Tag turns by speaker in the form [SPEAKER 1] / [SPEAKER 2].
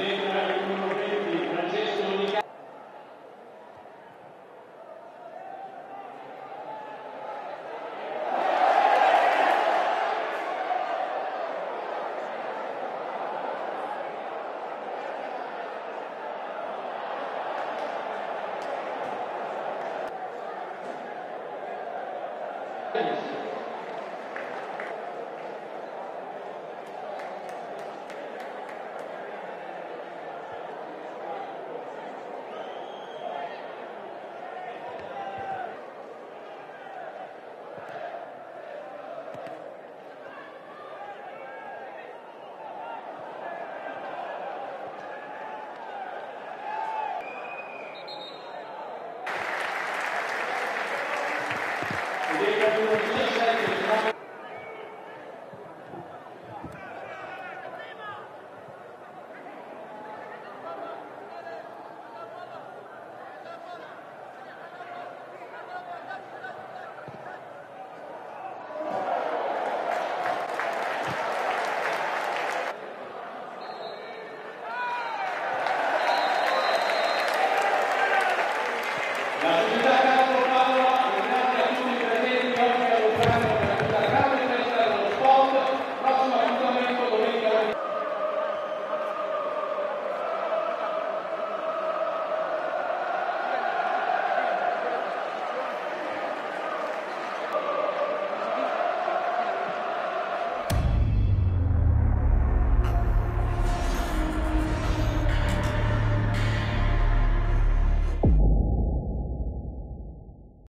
[SPEAKER 1] did.
[SPEAKER 2] Thank you.